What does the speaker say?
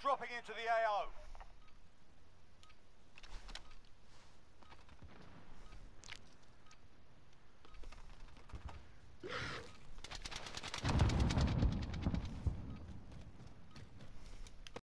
Dropping into the AO. Yeah.